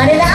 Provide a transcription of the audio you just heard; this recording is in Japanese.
あれだ。